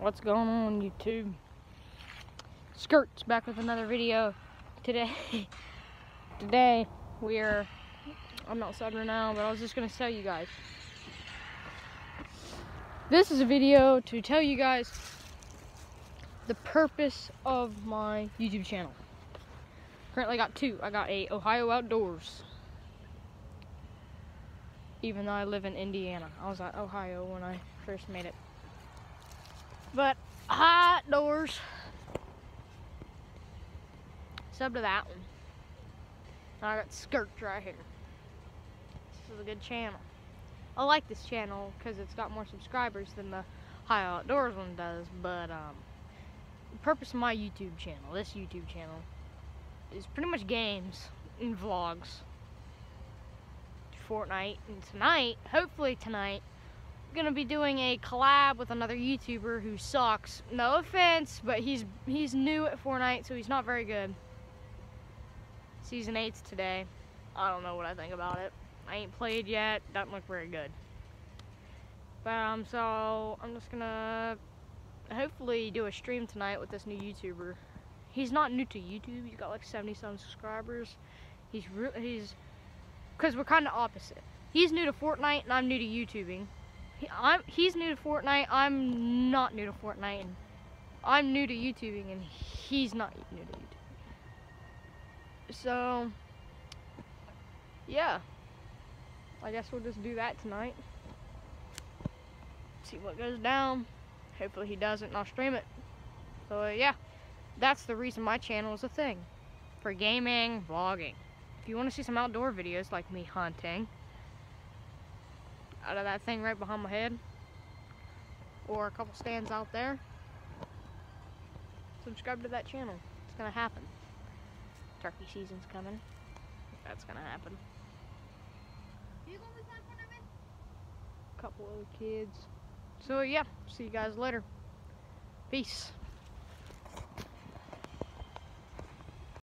What's going on YouTube? Skirts back with another video today. today we are I'm outside right now, but I was just gonna tell you guys. This is a video to tell you guys the purpose of my YouTube channel. Currently got two. I got a Ohio Outdoors. Even though I live in Indiana. I was at Ohio when I first made it. But high outdoors. Sub to that one. I got skirts right here. This is a good channel. I like this channel because it's got more subscribers than the High Outdoors one does, but um, the purpose of my YouTube channel, this YouTube channel, is pretty much games and vlogs. Fortnite, and tonight, hopefully tonight, gonna be doing a collab with another YouTuber who sucks. No offense, but he's he's new at Fortnite, so he's not very good. Season 8's today. I don't know what I think about it. I ain't played yet. Doesn't look very good. But um, so I'm just gonna hopefully do a stream tonight with this new YouTuber. He's not new to YouTube. He's got like 70 some subscribers. He's. He's because we're kind of opposite. He's new to Fortnite and I'm new to YouTubing. I'm he's new to Fortnite. I'm not new to Fortnite. And I'm new to YouTubing and he's not new to YouTube. So yeah. I guess we'll just do that tonight. See what goes down. Hopefully he doesn't and I'll stream it. So yeah, that's the reason my channel is a thing. For gaming, vlogging. If you want to see some outdoor videos like me hunting, out of that thing right behind my head, or a couple stands out there, subscribe to that channel. It's going to happen. Turkey season's coming. That's going to happen. couple other kids. So yeah, see you guys later. Peace.